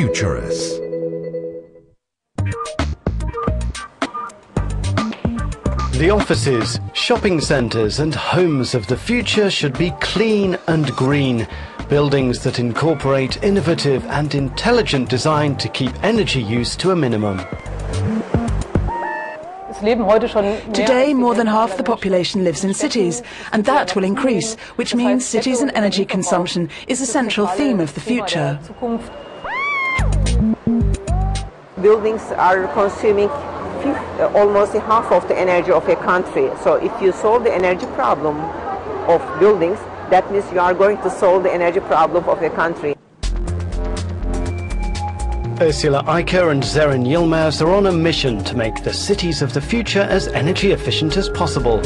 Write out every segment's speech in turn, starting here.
futurists. The offices, shopping centres and homes of the future should be clean and green. Buildings that incorporate innovative and intelligent design to keep energy use to a minimum. Today, more than half the population lives in cities, and that will increase, which means cities and energy consumption is a central theme of the future. Buildings are consuming almost half of the energy of a country. So if you solve the energy problem of buildings, that means you are going to solve the energy problem of a country. Ursula Eicker and Zerrin Yilmaz are on a mission to make the cities of the future as energy efficient as possible.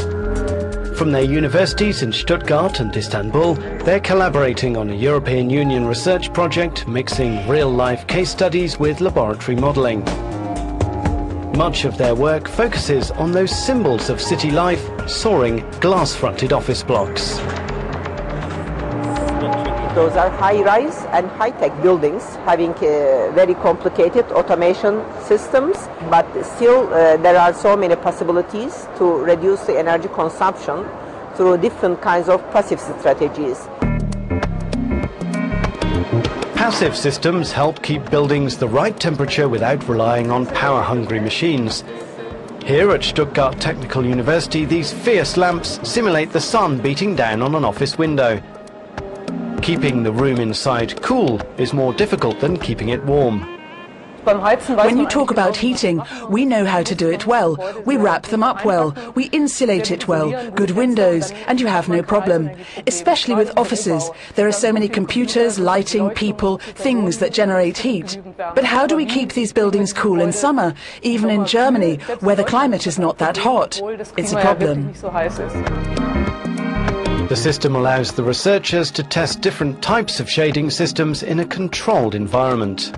From their universities in Stuttgart and Istanbul, they're collaborating on a European Union research project mixing real-life case studies with laboratory modelling. Much of their work focuses on those symbols of city life, soaring glass-fronted office blocks. Those are high-rise and high-tech buildings having uh, very complicated automation systems, but still uh, there are so many possibilities to reduce the energy consumption through different kinds of passive strategies. Passive systems help keep buildings the right temperature without relying on power-hungry machines. Here at Stuttgart Technical University, these fierce lamps simulate the sun beating down on an office window. Keeping the room inside cool is more difficult than keeping it warm. When you talk about heating, we know how to do it well. We wrap them up well, we insulate it well, good windows, and you have no problem. Especially with offices, there are so many computers, lighting, people, things that generate heat. But how do we keep these buildings cool in summer, even in Germany, where the climate is not that hot? It's a problem. The system allows the researchers to test different types of shading systems in a controlled environment.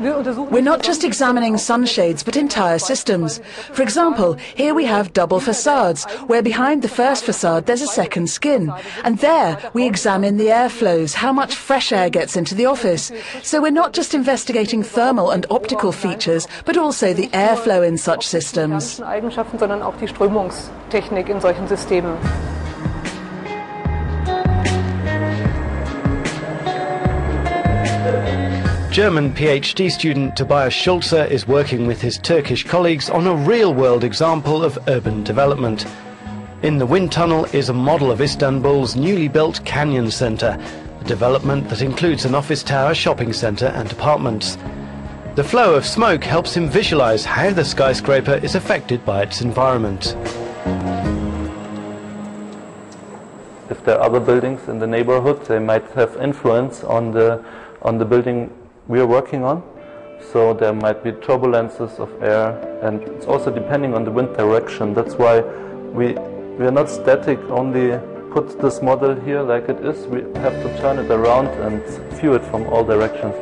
We're not just examining sunshades, but entire systems. For example, here we have double facades, where behind the first facade there's a second skin. And there we examine the airflows, how much fresh air gets into the office. So we're not just investigating thermal and optical features, but also the airflow in such systems. German PhD student Tobias Schulze is working with his Turkish colleagues on a real-world example of urban development. In the wind tunnel is a model of Istanbul's newly built Kanyon Centre, a development that includes an office tower, shopping centre and apartments. The flow of smoke helps him visualize how the skyscraper is affected by its environment. If there are other buildings in the neighborhood, they might have influence on the on the building we are working on. So there might be turbulences of air and it's also depending on the wind direction. That's why we, we are not static, only put this model here like it is. We have to turn it around and view it from all directions.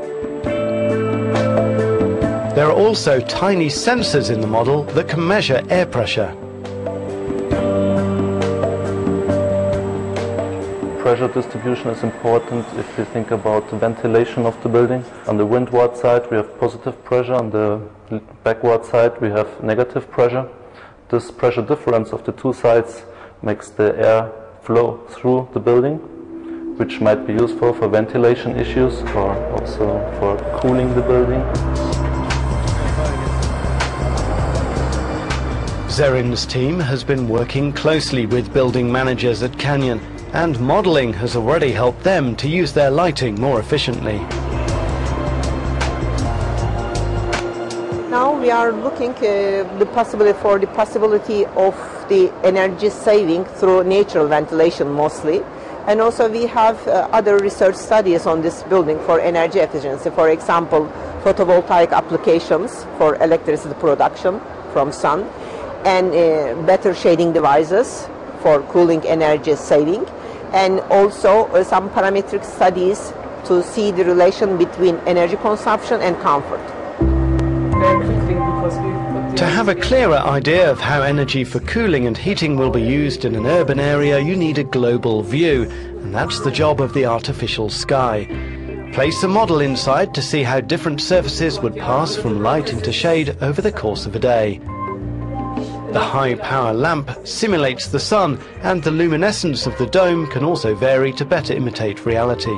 There are also tiny sensors in the model that can measure air pressure. Pressure distribution is important if we think about the ventilation of the building. On the windward side we have positive pressure, on the backward side we have negative pressure. This pressure difference of the two sides makes the air flow through the building, which might be useful for ventilation issues or also for cooling the building. Zerrin's team has been working closely with building managers at Kanyon and modelling has already helped them to use their lighting more efficiently. Now we are looking uh, the possibility for the possibility of the energy saving through natural ventilation mostly. And also we have uh, other research studies on this building for energy efficiency. For example, photovoltaic applications for electricity production from sun and uh, better shading devices for cooling energy saving and also uh, some parametric studies to see the relation between energy consumption and comfort. To have a clearer idea of how energy for cooling and heating will be used in an urban area, you need a global view, and that's the job of the artificial sky. place a model inside to see how different surfaces would pass from light into shade over the course of a day. The high power lamp simulates the sun and the luminescence of the dome can also vary to better imitate reality.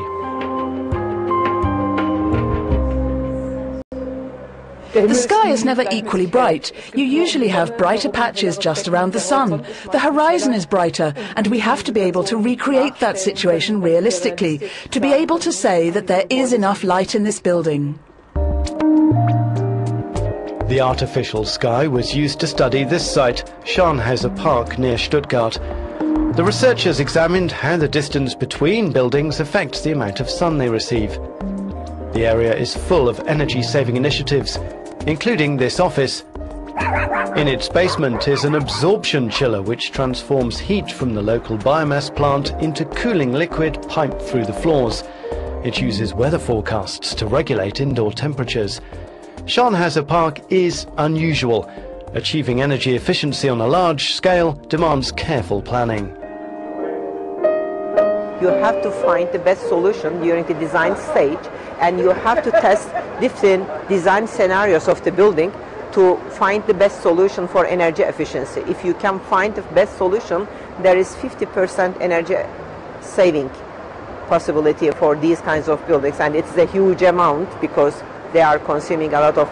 The sky is never equally bright. You usually have brighter patches just around the sun. The horizon is brighter, and we have to be able to recreate that situation realistically, to be able to say that there is enough light in this building. The artificial sky was used to study this site, Scharnhauser Park near Stuttgart. The researchers examined how the distance between buildings affects the amount of sun they receive. The area is full of energy-saving initiatives, including this office. In its basement is an absorption chiller which transforms heat from the local biomass plant into cooling liquid piped through the floors. It uses weather forecasts to regulate indoor temperatures. Scharnhauser Park is unusual. Achieving energy efficiency on a large scale demands careful planning. You have to find the best solution during the design stage and you have to test different design scenarios of the building to find the best solution for energy efficiency. If you can find the best solution, there is 50% energy saving possibility for these kinds of buildings and it's a huge amount because they are consuming a lot of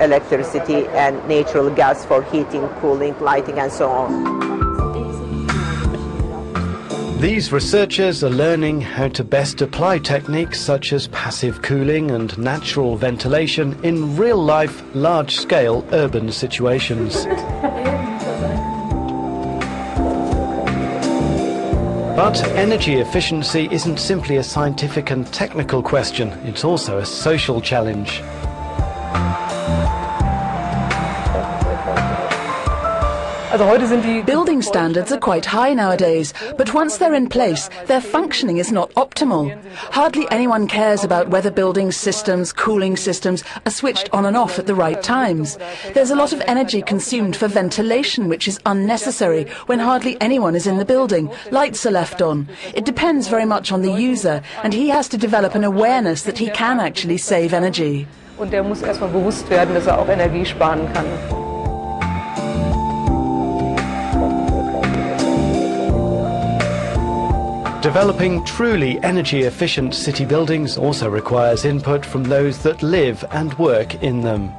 electricity and natural gas for heating, cooling, lighting and so on. These researchers are learning how to best apply techniques such as passive cooling and natural ventilation in real-life, large-scale urban situations. But energy efficiency isn't simply a scientific and technical question, it's also a social challenge. Building standards are quite high nowadays, but once they're in place, their functioning is not optimal. Hardly anyone cares about whether building systems, cooling systems are switched on and off at the right times. There's a lot of energy consumed for ventilation, which is unnecessary when hardly anyone is in the building. Lights are left on. It depends very much on the user, and he has to develop an awareness that he can actually save energy. Und der muss erstmal bewusst werden, dass er auch Energie sparen kann. Developing truly energy efficient city buildings also requires input from those that live and work in them.